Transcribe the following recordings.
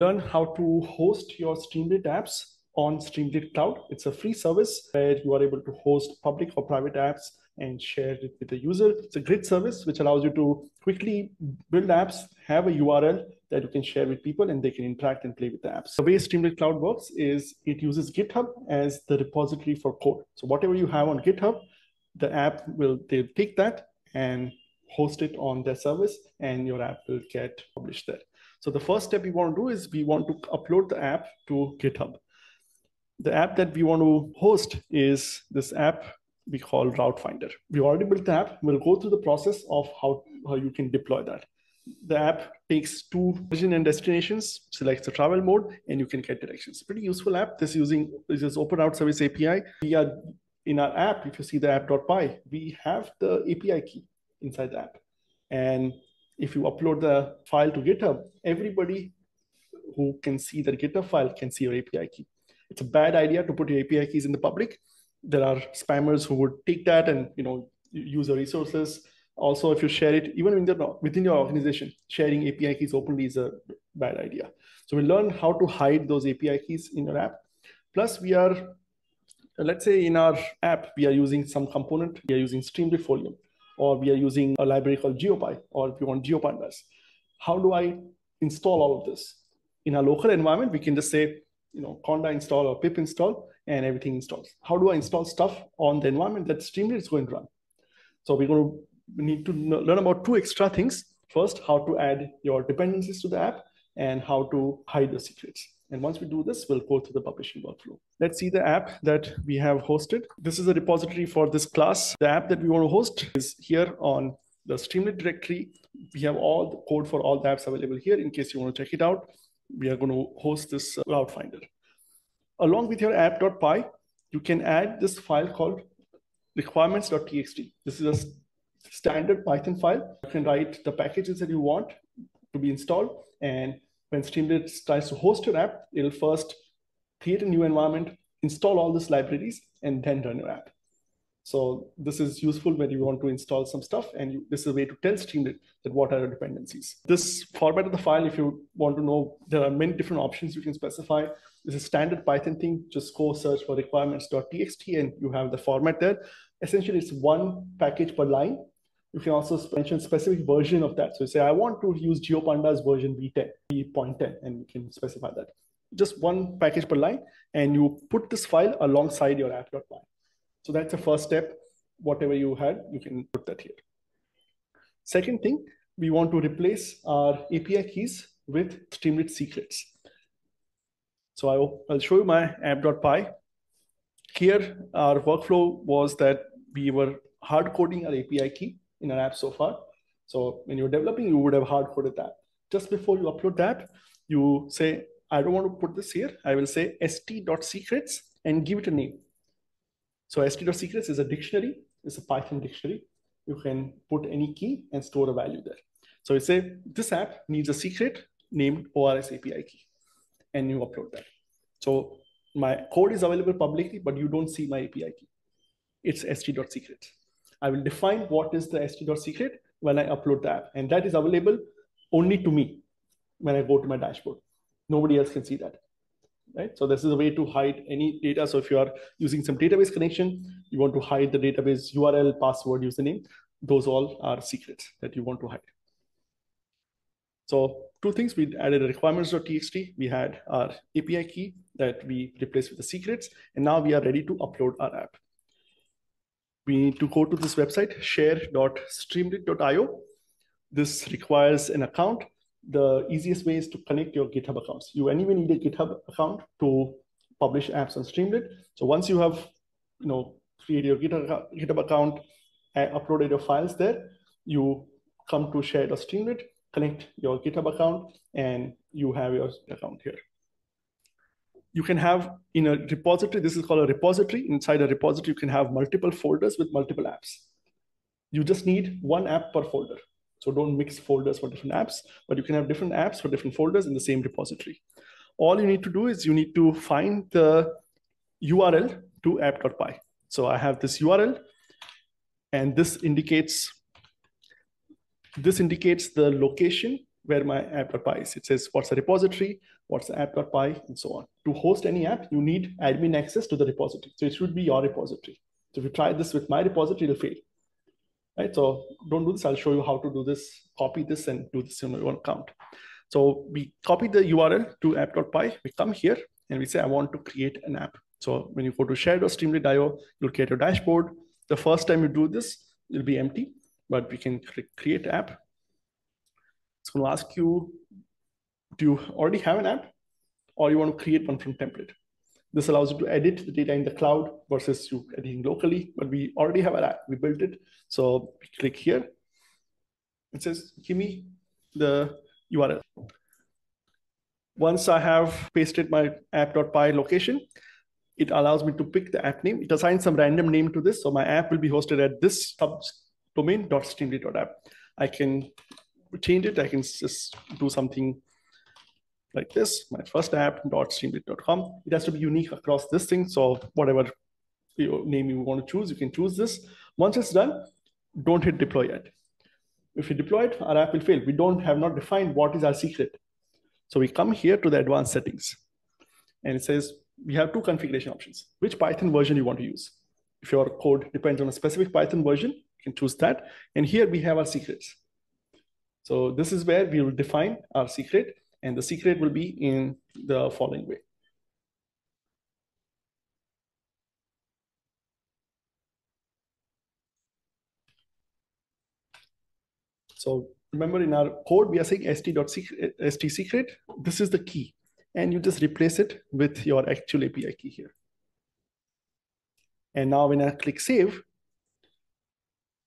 learn how to host your Streamlit apps on Streamlit Cloud. It's a free service where you are able to host public or private apps and share it with the user. It's a great service which allows you to quickly build apps, have a URL that you can share with people and they can interact and play with the apps. The way Streamlit Cloud works is it uses GitHub as the repository for code. So whatever you have on GitHub, the app will they'll take that and host it on their service and your app will get published there. So the first step we want to do is we want to upload the app to GitHub. The app that we want to host is this app we call Route Finder. We already built the app. We'll go through the process of how, how you can deploy that. The app takes two origin and destinations, selects the travel mode, and you can get directions. Pretty useful app. This using this is Open Route Service API. We are in our app, if you see the app.py, we have the API key inside the app. And if you upload the file to GitHub, everybody who can see the GitHub file can see your API key. It's a bad idea to put your API keys in the public. There are spammers who would take that and you know use your resources. Also, if you share it even within your, within your organization, sharing API keys openly is a bad idea. So we learn how to hide those API keys in your app. Plus, we are, let's say in our app, we are using some component, we are using Streamlit Folium or we are using a library called GeoPy, or if you want GeoPandas. How do I install all of this? In a local environment, we can just say, you know, conda install or pip install, and everything installs. How do I install stuff on the environment that Streamlit is going to run? So we're going to need to learn about two extra things. First, how to add your dependencies to the app and how to hide the secrets. And once we do this, we'll go through the publishing workflow. Let's see the app that we have hosted. This is a repository for this class. The app that we want to host is here on the Streamlit directory. We have all the code for all the apps available here in case you want to check it out. We are going to host this uh, Route Finder. Along with your app.py, you can add this file called requirements.txt. This is a standard Python file. You can write the packages that you want to be installed and when Streamlit tries to host your app, it'll first create a new environment, install all these libraries, and then run your app. So this is useful when you want to install some stuff, and you, this is a way to tell Streamlit that what are your dependencies. This format of the file, if you want to know, there are many different options you can specify. This is standard Python thing. Just go search for requirements.txt, and you have the format there. Essentially, it's one package per line, you can also mention specific version of that. So say, I want to use GeoPandas version v10, v.10, and you can specify that. Just one package per line, and you put this file alongside your app.py. So that's the first step. Whatever you had, you can put that here. Second thing, we want to replace our API keys with Streamlit secrets. So I'll, I'll show you my app.py. Here, our workflow was that we were hard coding our API key in an app so far. So when you're developing, you would have hard coded that. Just before you upload that, you say, I don't want to put this here. I will say st.secrets and give it a name. So st.secrets is a dictionary. It's a Python dictionary. You can put any key and store a value there. So you say this app needs a secret named ORS API key, and you upload that. So my code is available publicly, but you don't see my API key. It's st.secrets. I will define what is the st.secret when I upload the app. And that is available only to me when I go to my dashboard. Nobody else can see that. Right? So this is a way to hide any data. So if you are using some database connection, you want to hide the database URL, password, username, those all are secrets that you want to hide. So two things, we added requirements.txt. We had our API key that we replaced with the secrets. And now we are ready to upload our app we need to go to this website, share.streamlit.io. This requires an account. The easiest way is to connect your GitHub accounts. You anyway need a GitHub account to publish apps on Streamlit. So once you have, you know, created your GitHub GitHub account, uh, uploaded your files there, you come to share.streamlit, connect your GitHub account, and you have your account here you can have in a repository, this is called a repository. Inside a repository, you can have multiple folders with multiple apps. You just need one app per folder. So don't mix folders for different apps, but you can have different apps for different folders in the same repository. All you need to do is you need to find the URL to app.py. So I have this URL, and this indicates this indicates the location where my app.py is. It says what's the repository, what's the app.py, and so on. To host any app, you need admin access to the repository. So it should be your repository. So if you try this with my repository, it'll fail. Right? So don't do this. I'll show you how to do this, copy this and do this in your own account. So we copy the URL to app.py. We come here and we say, I want to create an app. So when you go to share.streamlit.io, you'll create a dashboard. The first time you do this, it'll be empty, but we can create app. It's going to ask you, do you already have an app or you want to create one from template? This allows you to edit the data in the cloud versus you editing locally, but we already have an app, we built it. So we click here. It says, give me the URL. Once I have pasted my app.py location, it allows me to pick the app name. It assigns some random name to this. So my app will be hosted at this subdomain.streamlit.app. I can change it. I can just do something like this, my first app.streamlit.com. It has to be unique across this thing. So whatever name you want to choose, you can choose this. Once it's done, don't hit deploy yet. If you deploy it, our app will fail. We don't have not defined what is our secret. So we come here to the advanced settings and it says we have two configuration options. Which Python version you want to use? If your code depends on a specific Python version, you can choose that. And here we have our secrets. So this is where we will define our secret and the secret will be in the following way. So remember in our code, we are saying st.secret, st secret. This is the key. And you just replace it with your actual API key here. And now when I click save,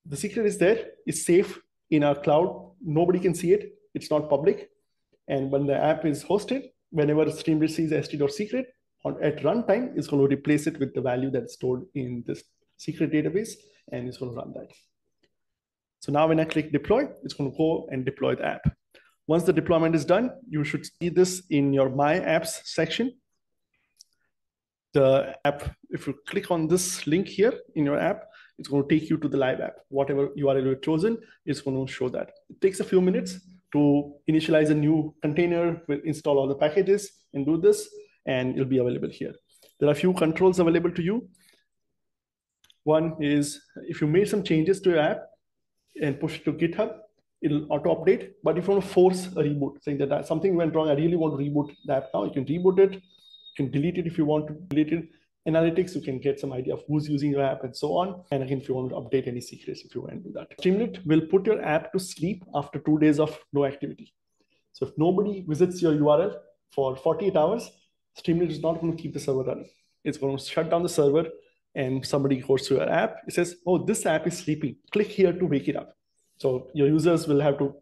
the secret is there. It's safe in our cloud. Nobody can see it. It's not public. And when the app is hosted, whenever Streamlit sees st.secret, on, at runtime, it's going to replace it with the value that's stored in this secret database, and it's going to run that. So now when I click deploy, it's going to go and deploy the app. Once the deployment is done, you should see this in your My Apps section. The app, if you click on this link here in your app, it's going to take you to the live app. Whatever URL you've chosen, it's going to show that. It takes a few minutes to initialize a new container, we'll install all the packages and do this, and it'll be available here. There are a few controls available to you. One is if you made some changes to your app, and push it to GitHub, it'll auto update. But if you want to force a reboot, saying that uh, something went wrong, I really want to reboot the app now, you can reboot it. You can delete it if you want to delete it. Analytics, you can get some idea of who's using your app and so on. And again, if you want to update any secrets, if you want to do that. Streamlit will put your app to sleep after two days of no activity. So if nobody visits your URL for 48 hours, Streamlit is not going to keep the server running. It's going to shut down the server and somebody goes to your app, it says, oh, this app is sleeping. Click here to wake it up. So your users will have to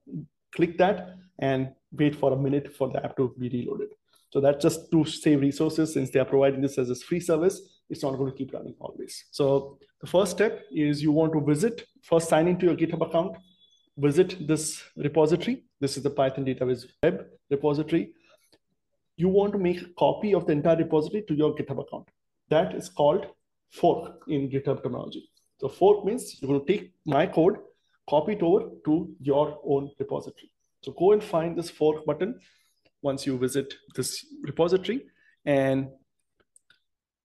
click that and wait for a minute for the app to be reloaded. So that's just to save resources since they are providing this as a free service. It's not going to keep running always. So the first step is you want to visit, first sign into your GitHub account, visit this repository. This is the Python dataviz web repository. You want to make a copy of the entire repository to your GitHub account. That is called fork in GitHub terminology. So fork means you're going to take my code, copy it over to your own repository. So go and find this fork button once you visit this repository and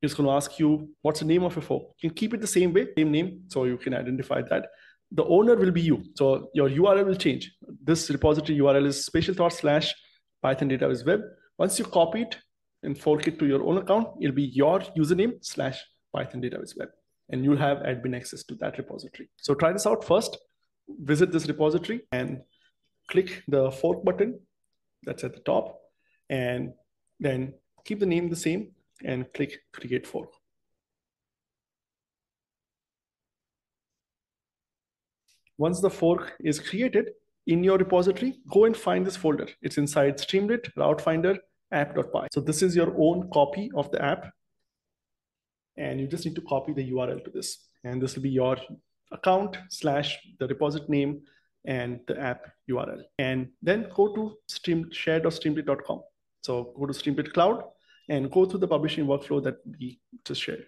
it's going to ask you what's the name of your fork. You can keep it the same way, same name, so you can identify that. The owner will be you. So your URL will change. This repository URL is spatialthought slash Python dataviz web. Once you copy it and fork it to your own account, it'll be your username slash Python dataviz web, and you'll have admin access to that repository. So try this out first, visit this repository and click the fork button that's at the top, and then keep the name the same and click create fork. Once the fork is created in your repository, go and find this folder. It's inside Streamlit, Route Finder, app.py. So this is your own copy of the app and you just need to copy the URL to this. And this will be your account slash the repository name and the app URL. And then go to stream share.streamlit.com. So go to Streamlit Cloud and go through the publishing workflow that we just shared.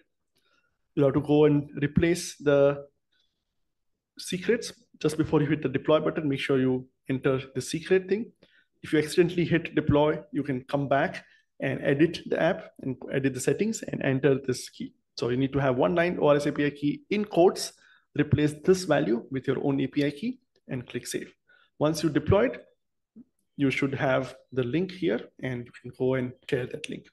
you have to go and replace the secrets just before you hit the deploy button. Make sure you enter the secret thing. If you accidentally hit deploy, you can come back and edit the app and edit the settings and enter this key. So you need to have one line ORS API key in quotes, replace this value with your own API key and click save. Once you deploy it, you should have the link here and you can go and share that link.